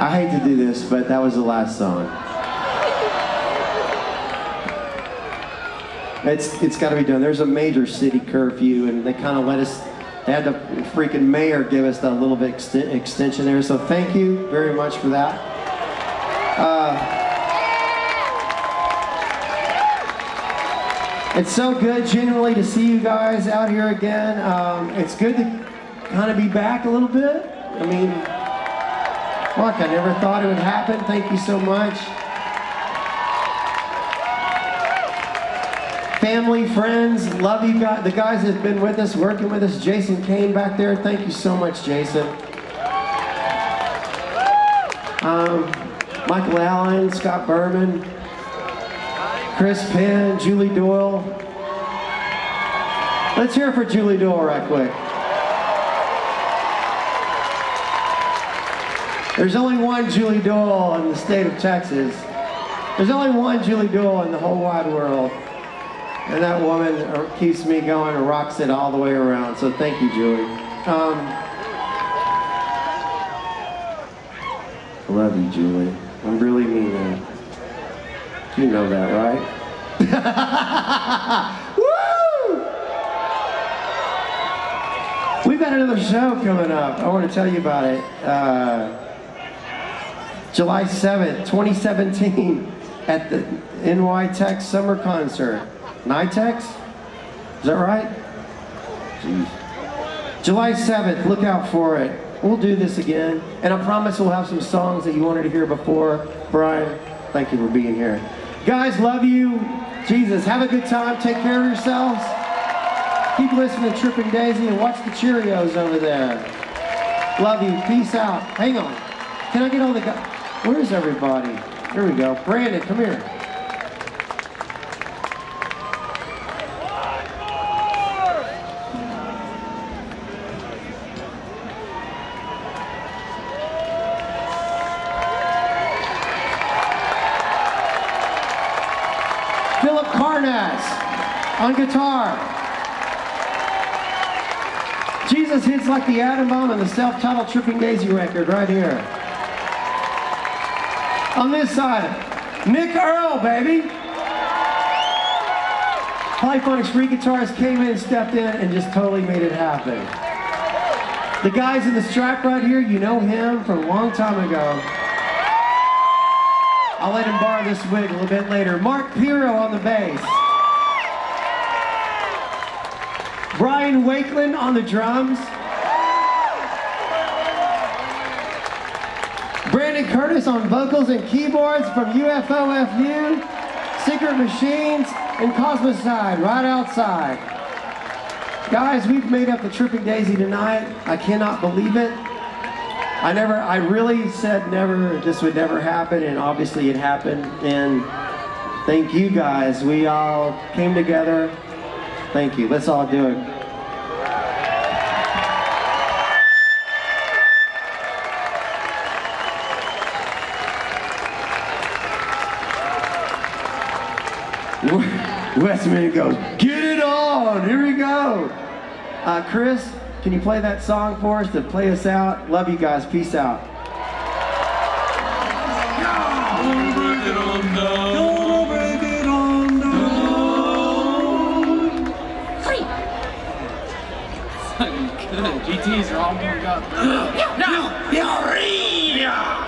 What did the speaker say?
I hate to do this, but that was the last song. It's it's got to be done. There's a major city curfew, and they kind of let us. They had the freaking mayor give us that little bit ext- extension there. So thank you very much for that. Uh, it's so good, genuinely, to see you guys out here again. Um, it's good to kind of be back a little bit. I mean, look, I never thought it would happen. Thank you so much. Family, friends, love you guys. The guys that have been with us, working with us, Jason Kane back there. Thank you so much, Jason. Um, Michael Allen, Scott Berman, Chris Penn, Julie Doyle. Let's hear for Julie Doyle right quick. There's only one Julie Doyle in the state of Texas. There's only one Julie Doyle in the whole wide world. And that woman uh, keeps me going and rocks it all the way around. So thank you, Julie. Um, I love you, Julie. I really mean that. You know that, right? Woo! We've got another show coming up. I want to tell you about it. Uh, July 7th, 2017, at the NY Tech Summer Concert. NYTEX? Is that right? Jeez. July 7th, look out for it. We'll do this again. And I promise we'll have some songs that you wanted to hear before. Brian, thank you for being here. Guys, love you. Jesus, have a good time. Take care of yourselves. Keep listening to Tripping Daisy and watch the Cheerios over there. Love you. Peace out. Hang on. Can I get all the guys? Where's everybody? Here we go. Brandon, come here. Philip Karnats on guitar. Jesus hits like the atom bomb on the self-titled Tripping Daisy record right here. On this side, Nick Earl, baby. Polyphonic Spree guitarist came in, stepped in, and just totally made it happen. The guys in the strap right here, you know him from a long time ago. I'll let him borrow this wig a little bit later. Mark Pirro on the bass. Bryan Wakeland on the drums. Brandon Curtis on vocals and keyboards from UFOFU, Secret Machines, and Cosmocide right outside. Guys, we've made up the Tripping Daisy tonight. I cannot believe it. I never, I really said never, this would never happen, and obviously it happened. And thank you guys. We all came together. Thank you. Let's all do it. Westman goes, get it on. Here we go. Uh, Chris, can you play that song for us to play us out? Love you guys. Peace out. GTs are all warmed up. Now, Eureka!